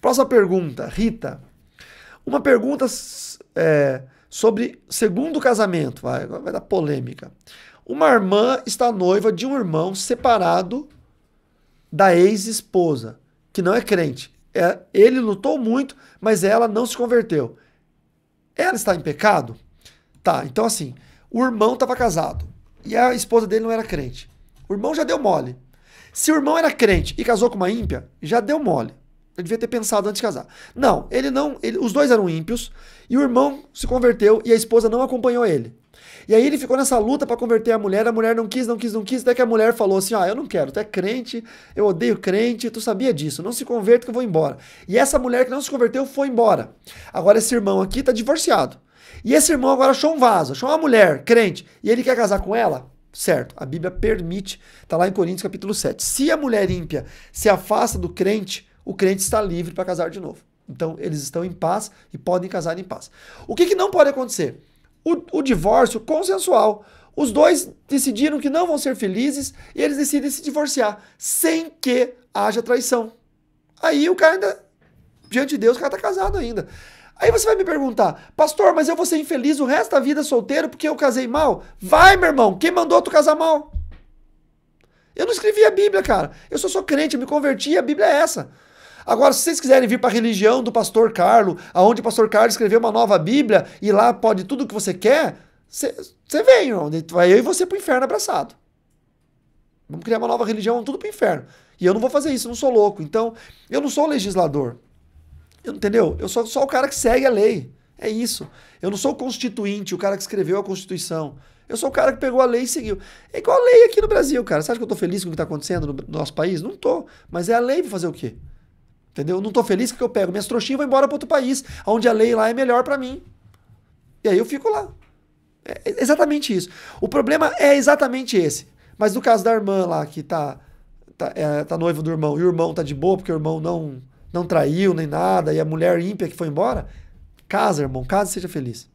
Próxima pergunta, Rita. Uma pergunta é, sobre segundo casamento, vai, vai dar polêmica. Uma irmã está noiva de um irmão separado da ex-esposa, que não é crente. É, ele lutou muito, mas ela não se converteu. Ela está em pecado? Tá, então assim, o irmão estava casado e a esposa dele não era crente. O irmão já deu mole. Se o irmão era crente e casou com uma ímpia, já deu mole. Ele devia ter pensado antes de casar. Não, ele não. Ele, os dois eram ímpios e o irmão se converteu e a esposa não acompanhou ele. E aí ele ficou nessa luta para converter a mulher, a mulher não quis, não quis, não quis, até que a mulher falou assim: "Ah, eu não quero, tu é crente, eu odeio crente, tu sabia disso, não se converta que eu vou embora". E essa mulher que não se converteu foi embora. Agora esse irmão aqui tá divorciado. E esse irmão agora achou um vaso, achou uma mulher crente, e ele quer casar com ela? Certo, a Bíblia permite, tá lá em Coríntios capítulo 7. Se a mulher ímpia se afasta do crente, o crente está livre para casar de novo. Então eles estão em paz e podem casar em paz. O que, que não pode acontecer? o, o divórcio consensual. Os dois decidiram que não vão ser felizes e eles decidem se divorciar sem que haja traição. Aí o cara ainda, diante de Deus, o cara tá casado ainda. Aí você vai me perguntar, pastor, mas eu vou ser infeliz o resto da vida solteiro porque eu casei mal? Vai, meu irmão, quem mandou tu casar mal? Eu não escrevi a Bíblia, cara. Eu só sou crente, eu me converti, a Bíblia é essa. Agora, se vocês quiserem vir para a religião do pastor Carlo, aonde o pastor Carlos escreveu uma nova Bíblia e lá pode tudo o que você quer, você vem, irmão. Vai eu e você pro inferno abraçado. Vamos criar uma nova religião, tudo pro inferno. E eu não vou fazer isso, eu não sou louco. Então, eu não sou legislador. Eu, entendeu? Eu sou só o cara que segue a lei. É isso. Eu não sou o constituinte, o cara que escreveu a Constituição. Eu sou o cara que pegou a lei e seguiu. É igual a lei aqui no Brasil, cara. Você acha que eu tô feliz com o que tá acontecendo no nosso país? Não tô. Mas é a lei pra fazer o quê? Entendeu? Não tô feliz que eu pego minhas trouxinhas e vou embora para outro país, onde a lei lá é melhor para mim. E aí eu fico lá. É exatamente isso. O problema é exatamente esse. Mas no caso da irmã lá, que tá, tá, é, tá noiva do irmão, e o irmão tá de boa porque o irmão não, não traiu nem nada, e a mulher ímpia que foi embora, casa, irmão, casa e seja feliz.